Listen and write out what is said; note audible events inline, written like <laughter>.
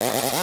you <laughs>